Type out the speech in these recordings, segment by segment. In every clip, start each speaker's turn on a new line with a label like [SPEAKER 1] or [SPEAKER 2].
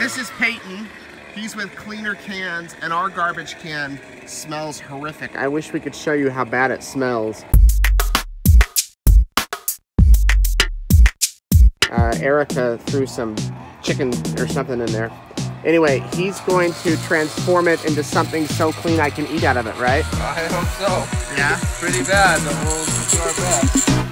[SPEAKER 1] This is Peyton. He's with Cleaner Cans, and our garbage can smells horrific. I wish we could show you how bad it smells. Uh, Erica threw some chicken or something in there. Anyway, he's going to transform it into something so clean I can eat out of it, right?
[SPEAKER 2] I hope so.
[SPEAKER 1] Yeah?
[SPEAKER 2] Pretty bad, but we'll do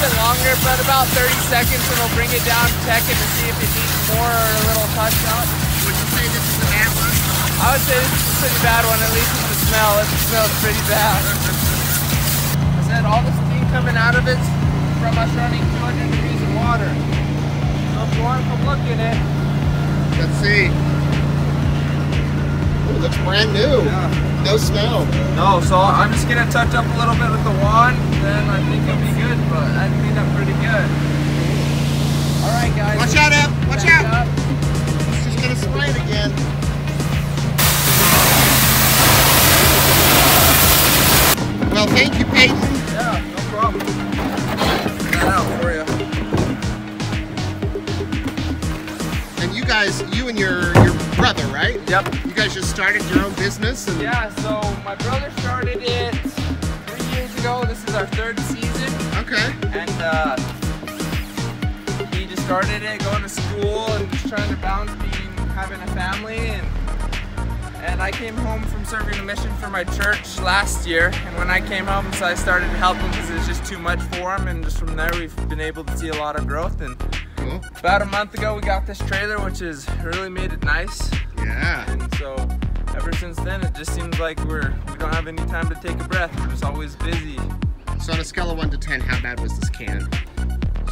[SPEAKER 2] bit longer, but about 30 seconds, and we'll bring it down, check it to see if it needs more or a little touch up.
[SPEAKER 1] Would you say this is a bad one?
[SPEAKER 2] I would say this is a pretty bad one, at least with the smell. It smells pretty bad. I said all the steam coming out of it from us running 200 degrees of water. So if you want to come look in it,
[SPEAKER 1] Let's see. Ooh, looks brand new. No smell.
[SPEAKER 2] No, so I'm just gonna touch up a little bit with the wand, then I think it'll be good, but I cleaned up pretty good. Alright guys.
[SPEAKER 1] Watch out, Em. Watch out.
[SPEAKER 2] up.
[SPEAKER 1] It's just gonna spray it again. Well, thank you, Peyton.
[SPEAKER 2] Yeah, no problem. That out for you.
[SPEAKER 1] And you guys, you and your your brother, right?
[SPEAKER 2] Yep.
[SPEAKER 1] You guys just started your own business, and
[SPEAKER 2] Yeah, so my brother started it started it, going to school and just trying to balance being having a family and and I came home from serving a mission for my church last year and when I came home so I started helping because it was just too much for him and just from there we've been able to see a lot of growth and about a month ago we got this trailer which has really made it nice
[SPEAKER 1] Yeah.
[SPEAKER 2] and so ever since then it just seems like we're we don't have any time to take a breath we're just always busy
[SPEAKER 1] So on a scale of one to ten, how bad was this can?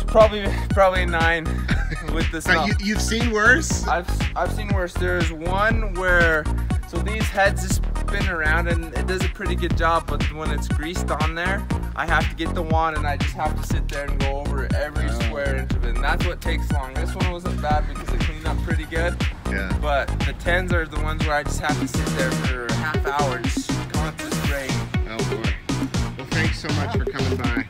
[SPEAKER 2] Probably probably a nine with the
[SPEAKER 1] you, you've seen worse.
[SPEAKER 2] I've I've seen worse. There's one where so these heads just spin around and it does a pretty good job, but when it's greased on there, I have to get the wand and I just have to sit there and go over every
[SPEAKER 1] Oh.
[SPEAKER 2] square inch of it, and that's what takes long. This one wasn't bad because it cleaned up pretty good,
[SPEAKER 1] Yeah.
[SPEAKER 2] but the tens are the ones where I just have to sit there for a half hour just constant spraying.
[SPEAKER 1] Oh boy. Well, thanks so much for coming by.